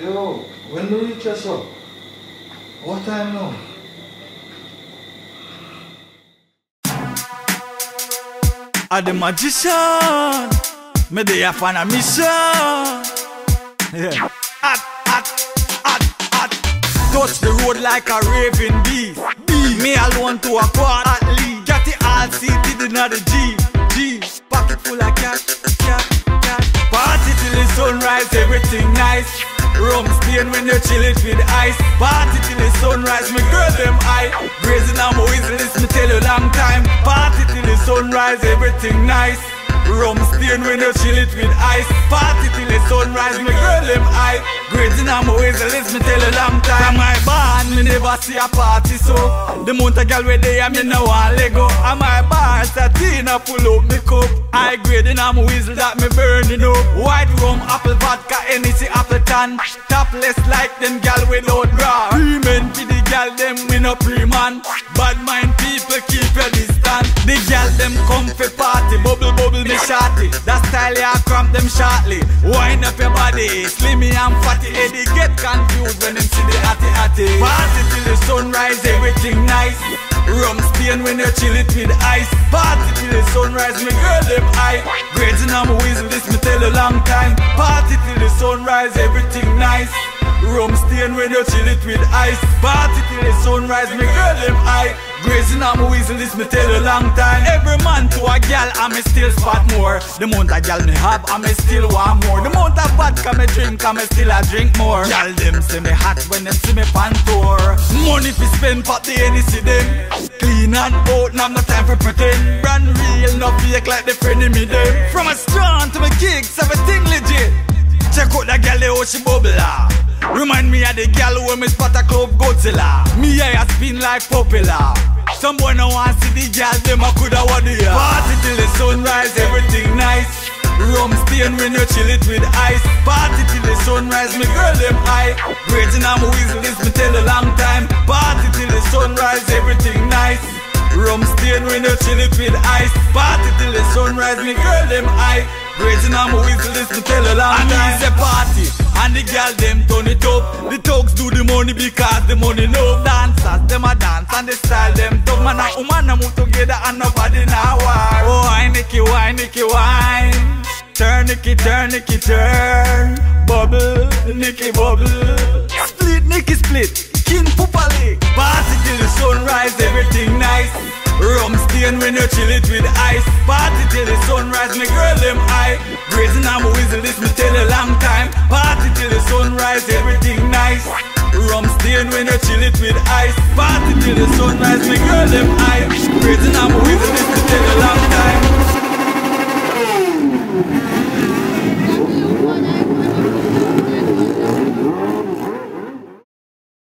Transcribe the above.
Yo, when do we reach up? What time now? I the magician. Me dey up on a mission. Yeah. Hot, hot, hot, hot. Touch the road like a raving bee. Bee. Me alone to a quad at least. Got the all seated in the G. G. Pocket full of cash, cash, cash. Party till the sunrise, everything nice. Rum stain when you chill it with ice. Party till the sunrise, me girl them high. Grazing on my whistle, this me tell you long time. Party till the sunrise, everything nice. Rum stain when you chill it with ice. Party till the sunrise, me girl them high. Grazing on my whistle, this me tell you long time. Never see a party so. The amount of girl where they am, me no want let go. And my bar, Satina pull up me cup. I grading on my whistle that me burning up. White rum, apple vodka, Hennessy, Appleton. Topless like them gal without bra. Pre-men for the gal, them we no pre-man. Bad mind people keep your distance. The gal them come for party, bubble bubble me shorty. That style ya shortly. Wind up your body, slimmy and fatty. Eddie get confused when them see the atty atty. Party till the sunrise, everything nice. Rum stain when you chill it with ice. Party till the sunrise, me girl them high. Grading on my whistle, this me tell a long time. Party till the sunrise, everything nice. Rum stain when you chill it with ice. Party till the sunrise, me girl them high. Grazing on my whistle, this me tell a long time. Every man to a gal, I me still spot more. The amount of gal me have, I me still want more. The amount of vodka me drink, I me still a drink more. Gal them see me hot when them see me pan tour. Money fi spend, pop the Hennessy them. Clean and out, now no time for pretend. Brand real, no fake like the friend in me them. From a strong to my kicks, everything legit. Check out that gal, how she bubble ah. Remind me of the gal when me spot a club Godzilla. Me hair spin like popular. Some boy no want see the gal, them a coulda what the ya. Party till the sunrise, everything nice. Rum stain when you chill it with ice. Party till the sunrise, me girl them high. Grazing on my whistle, this me tell a long time. Party till the sunrise, everything nice. Rum stain when you chill it with ice. Party till the sunrise, me girl them high. Grazing on my whistle, this me tell a long time. And it's a party, and the girl them turn it up. The thugs do the money because the money love. Dancers, them a dance and the style them tough. Man and woman a move together and nobody now war. Oh, wine, Nicky, wine, Nicky, wine. Turn, Nicky, turn, Nicky, turn. Bubble, Nicky, bubble. Split, Nicky, split. King Pupali. Party till the sunrise, everything nice. Rum stain when you chill it with ice. Party till the sunrise, my girl them high. Grazing on my whistle, this me tell a long time till the sunrise, everything nice. Rum stain when you chill it with ice. Party till the sunrise, my girl, them eyes. Praising I'm with this to take a long time.